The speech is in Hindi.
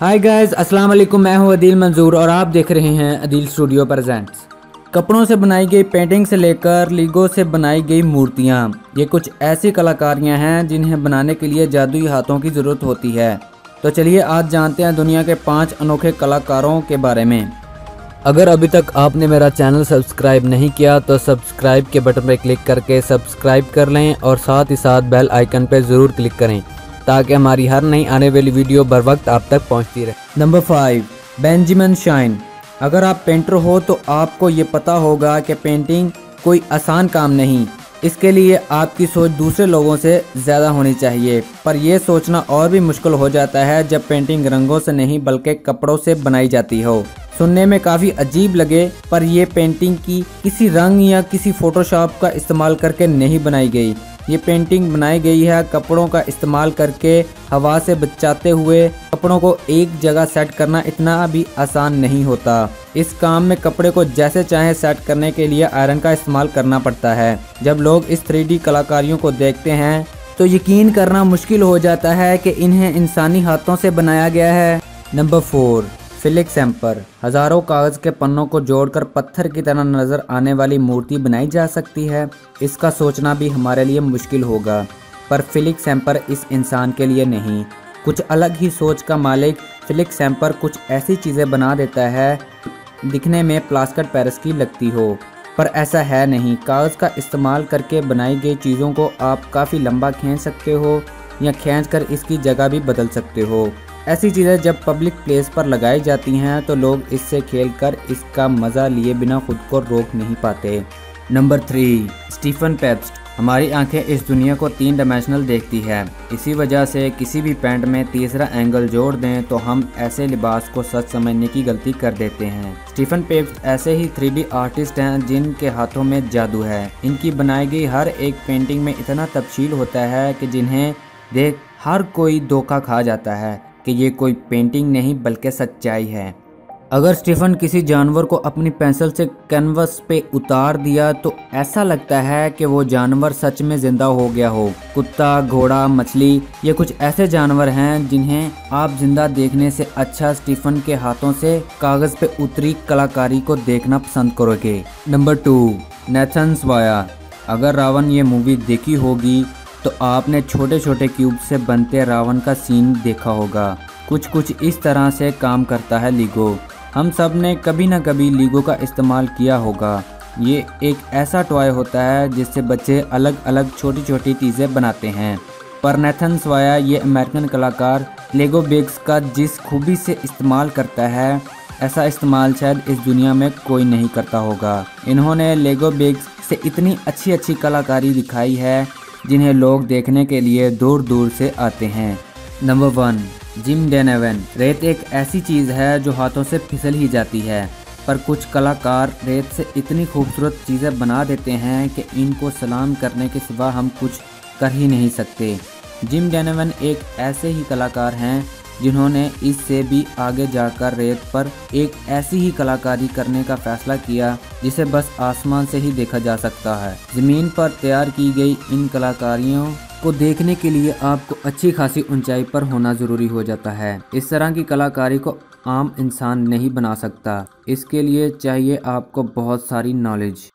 हाय गाइस अस्सलाम वालेकुम मैं हूँ अदील मंजूर और आप देख रहे हैं अदील स्टूडियो प्रेजेंट्स कपड़ों से बनाई गई पेंटिंग से लेकर लीगो से बनाई गई मूर्तियाँ, ये कुछ ऐसी कलाकारियाँ हैं जिन्हें बनाने के लिए जादुई हाथों की ज़रूरत होती है। तो चलिए आज जानते हैं दुनिया के पाँच अनोखे कलाकारों के बारे में। अगर अभी तक आपने मेरा चैनल सब्सक्राइब नहीं किया तो सब्सक्राइब के बटन पर क्लिक करके सब्सक्राइब कर लें और साथ ही साथ बेल आइकन पर ज़रूर क्लिक करें। ताकि हमारी हर नई आने वाली वीडियो बर वक्त आप तक पहुँचती रहे। नंबर फाइव बेंजामिन शाइन अगर आप पेंटर हो तो आपको ये पता होगा कि पेंटिंग कोई आसान काम नहीं। इसके लिए आपकी सोच दूसरे लोगों से ज़्यादा होनी चाहिए। पर यह सोचना और भी मुश्किल हो जाता है जब पेंटिंग रंगों से नहीं, बल्कि कपड़ों से बनाई जाती हो। सुनने में काफ़ी अजीब लगे, पर यह पेंटिंग की किसी रंग या किसी फोटोशॉप का इस्तेमाल करके नहीं बनाई गई। ये पेंटिंग बनाई गई है। कपड़ों का इस्तेमाल करके हवा से बचाते हुए कपड़ों को एक जगह सेट करना इतना भी आसान नहीं होता। इस काम में कपड़े को जैसे चाहे सेट करने के लिए आयरन का इस्तेमाल करना पड़ता है। जब लोग इस थ्री कलाकारियों को देखते हैं तो यकीन करना मुश्किल हो जाता है कि इन्हें इंसानी हाथों से बनाया गया है। नंबर फोर फिलिक्स एम्पर हज़ारों कागज़ के पन्नों को जोड़कर पत्थर की तरह नज़र आने वाली मूर्ति बनाई जा सकती है। इसका सोचना भी हमारे लिए मुश्किल होगा। पर फिलिक्स एम्पर इस इंसान के लिए नहीं। कुछ अलग ही सोच का मालिक फिलिक्स एम्पर कुछ ऐसी चीज़ें बना देता है, दिखने में प्लास्टर पेरिस की लगती हो। पर ऐसा है नहीं। कागज़ का इस्तेमाल करके बनाई गई चीज़ों को आप काफ़ी लंबा खींच सकते हो या खींच कर इसकी जगह भी बदल सकते हो। ऐसी चीज़ें जब पब्लिक प्लेस पर लगाई जाती हैं तो लोग इससे खेलकर इसका मज़ा लिए बिना खुद को रोक नहीं पाते। नंबर थ्री स्टीफन पेप्स्ट हमारी आँखें इस दुनिया को तीन डायमेंशनल देखती है। इसी वजह से किसी भी पैंट में तीसरा एंगल जोड़ दें तो हम ऐसे लिबास को सच समझने की गलती कर देते हैं। स्टीफन पेप्स ऐसे ही थ्री आर्टिस्ट हैं, जिनके हाथों में जादू है। इनकी बनाई गई हर एक पेंटिंग में इतना तफसील होता है कि जिन्हें देख हर कोई धोखा खा जाता है। कि ये कोई पेंटिंग नहीं, बल्कि सच्चाई है। अगर स्टीफन किसी जानवर को अपनी पेंसिल से कैनवस पे उतार दिया तो ऐसा लगता है कि वो जानवर सच में ज़िंदा हो गया हो। कुत्ता, घोड़ा, मछली, ये कुछ ऐसे जानवर हैं जिन्हें आप ज़िंदा देखने से अच्छा स्टीफन के हाथों से कागज़ पे उतरी कलाकारी को देखना पसंद करोगे। नंबर टू, नेथन स्वाया। अगर रावण ये मूवी देखी होगी तो आपने छोटे छोटे क्यूब से बनते रावण का सीन देखा होगा। कुछ कुछ इस तरह से काम करता है लीगो। हम सबने कभी ना कभी लीगो का इस्तेमाल किया होगा। ये एक ऐसा टॉय होता है जिससे बच्चे अलग अलग छोटी छोटी चीज़ें बनाते हैं। पर नेथन स्वाया, ये अमेरिकन कलाकार लेगो बेग्स का जिस खूबी से इस्तेमाल करता है, ऐसा इस्तेमाल शायद इस दुनिया में कोई नहीं करता होगा। इन्होंने लेगो बेग्स से इतनी अच्छी अच्छी कलाकारी दिखाई है जिन्हें लोग देखने के लिए दूर दूर से आते हैं। नंबर वन जिम डेनेवन रेत एक ऐसी चीज़ है जो हाथों से फिसल ही जाती है, पर कुछ कलाकार रेत से इतनी खूबसूरत चीज़ें बना देते हैं कि इनको सलाम करने के सिवा हम कुछ कर ही नहीं सकते। जिम डेनेवन एक ऐसे ही कलाकार हैं जिन्होंने इससे भी आगे जाकर रेत पर एक ऐसी ही कलाकारी करने का फैसला किया, जिसे बस आसमान से ही देखा जा सकता है। ज़मीन पर तैयार की गई इन कलाकारियों को देखने के लिए आपको अच्छी खासी ऊंचाई पर होना ज़रूरी हो जाता है। इस तरह की कलाकारी को आम इंसान नहीं बना सकता। इसके लिए चाहिए आपको बहुत सारी नॉलेज।